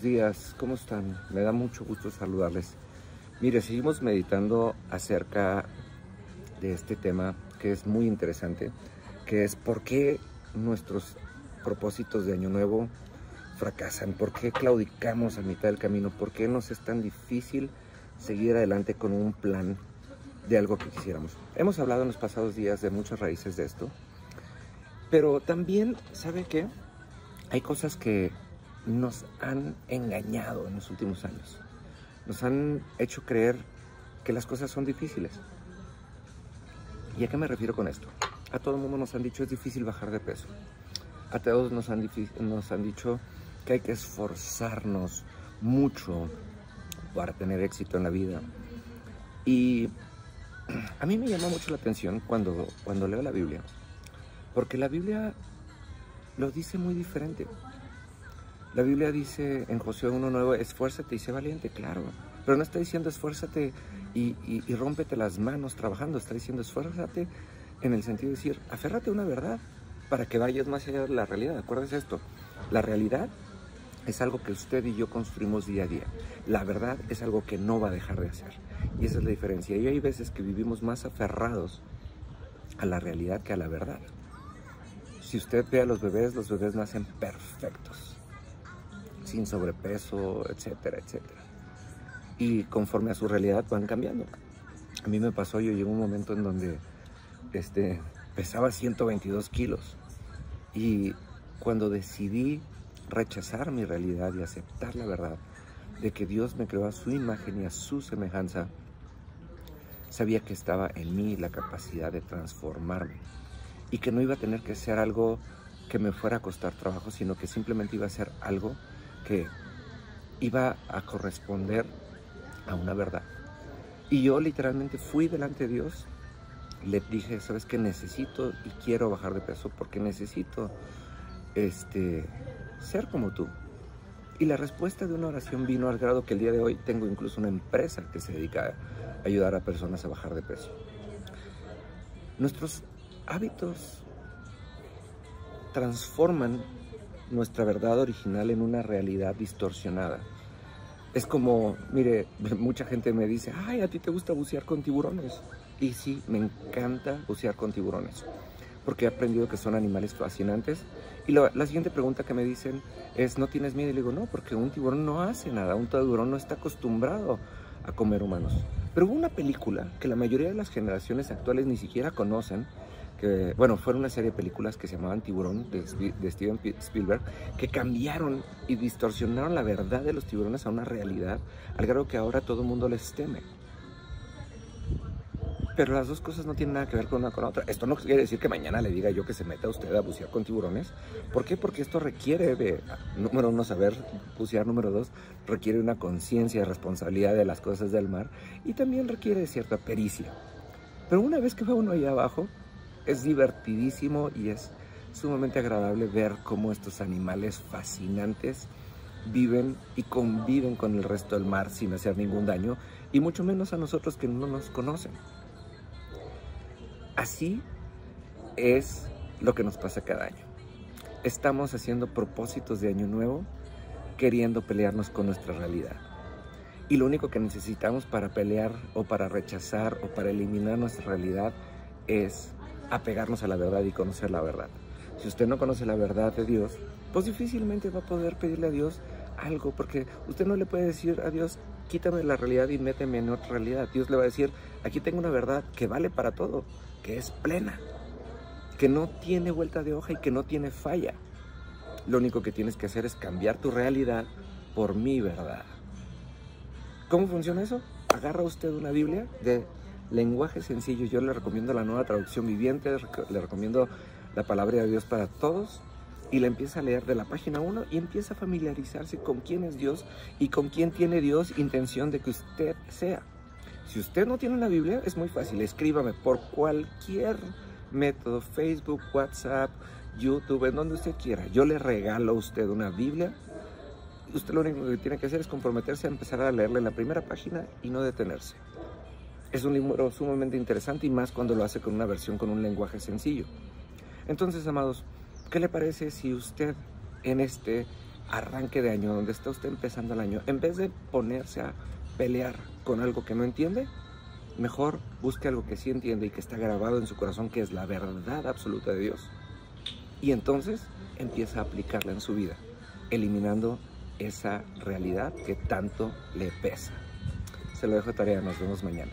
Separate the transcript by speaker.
Speaker 1: días, ¿cómo están? Me da mucho gusto saludarles. Mire, seguimos meditando acerca de este tema que es muy interesante, que es por qué nuestros propósitos de Año Nuevo fracasan, por qué claudicamos a mitad del camino, por qué nos es tan difícil seguir adelante con un plan de algo que quisiéramos. Hemos hablado en los pasados días de muchas raíces de esto, pero también, ¿sabe qué? Hay cosas que nos han engañado en los últimos años. Nos han hecho creer que las cosas son difíciles. ¿Y a qué me refiero con esto? A todo el mundo nos han dicho es difícil bajar de peso. A todos nos han, nos han dicho que hay que esforzarnos mucho para tener éxito en la vida. Y a mí me llama mucho la atención cuando, cuando leo la Biblia, porque la Biblia lo dice muy diferente. La Biblia dice en Josué 1.9, esfuérzate y sé valiente, claro. Pero no está diciendo esfuérzate y, y, rómpete las manos trabajando, está diciendo esfuérzate en el sentido de decir, aférrate a una verdad para que vayas más allá de la realidad. Acuérdese esto, la realidad es algo que usted y yo construimos día a día. La verdad es algo que no va a dejar de hacer. Y esa es la diferencia. Y hay veces que vivimos más aferrados a la realidad que a la verdad. Si usted ve a los bebés, los bebés nacen perfectos sin sobrepeso, etcétera, etcétera. Y conforme a su realidad van cambiando. A mí me pasó, yo llegó un momento en donde este, pesaba 122 kilos y cuando decidí rechazar mi realidad y aceptar la verdad de que Dios me creó a su imagen y a su semejanza, sabía que estaba en mí la capacidad de transformarme y que no iba a tener que ser algo que me fuera a costar trabajo, sino que simplemente iba a ser algo que iba a corresponder a una verdad. Y yo literalmente fui delante de Dios, le dije, sabes que necesito y quiero bajar de peso porque necesito este, ser como tú. Y la respuesta de una oración vino al grado que el día de hoy tengo incluso una empresa que se dedica a ayudar a personas a bajar de peso. Nuestros hábitos transforman nuestra verdad original en una realidad distorsionada. Es como, mire, mucha gente me dice, ay, a ti te gusta bucear con tiburones. Y sí, me encanta bucear con tiburones, porque he aprendido que son animales fascinantes. Y la siguiente pregunta que me dicen es, ¿no tienes miedo? Y le digo, no, porque un tiburón no hace nada, un tiburón no está acostumbrado a comer humanos. Pero hubo una película que la mayoría de las generaciones actuales ni siquiera conocen, que, bueno, fueron una serie de películas que se llamaban Tiburón de, Steven Spielberg, que cambiaron y distorsionaron la verdad de los tiburones a una realidad, al grado que ahora todo el mundo les teme. Pero las dos cosas no tienen nada que ver con una con otra. Esto no quiere decir que mañana le diga yo que se meta usted a bucear con tiburones. ¿Por qué? Porque esto requiere de, número uno, saber bucear. Número dos, requiere una conciencia, responsabilidad de las cosas del mar. Y también requiere cierta pericia. Pero una vez que va uno ahí abajo, es divertidísimo y es sumamente agradable ver cómo estos animales fascinantes viven y conviven con el resto del mar sin hacer ningún daño y mucho menos a nosotros que no nos conocen. Así es lo que nos pasa cada año. Estamos haciendo propósitos de año nuevo queriendo pelearnos con nuestra realidad. Y lo único que necesitamos para pelear o para rechazar o para eliminar nuestra realidad es apegarnos a la verdad y conocer la verdad. Si usted no conoce la verdad de Dios, pues difícilmente va a poder pedirle a Dios algo, porque usted no le puede decir a Dios, quítame la realidad y méteme en otra realidad. Dios le va a decir, aquí tengo una verdad que vale para todo, que es plena, que no tiene vuelta de hoja y que no tiene falla. Lo único que tienes que hacer es cambiar tu realidad por mi verdad. ¿Cómo funciona eso? Agarra usted una Biblia de lenguaje sencillo. Yo le recomiendo la nueva traducción viviente, le recomiendo la palabra de Dios para todos y la empieza a leer de la página 1 y empieza a familiarizarse con quién es Dios y con quién tiene Dios intención de que usted sea. Si usted no tiene una Biblia, es muy fácil, escríbame por cualquier método, Facebook, WhatsApp, YouTube, en donde usted quiera. Yo le regalo a usted una Biblia. Usted lo único que tiene que hacer es comprometerse a empezar a leerle la primera página y no detenerse. Es un libro sumamente interesante y más cuando lo hace con una versión con un lenguaje sencillo. Entonces, amados, ¿qué le parece si usted en este arranque de año, donde está usted empezando el año, en vez de ponerse a pelear con algo que no entiende, mejor busque algo que sí entiende y que está grabado en su corazón, que es la verdad absoluta de Dios. Y entonces empieza a aplicarla en su vida, eliminando esa realidad que tanto le pesa. Se lo dejo tarea, nos vemos mañana.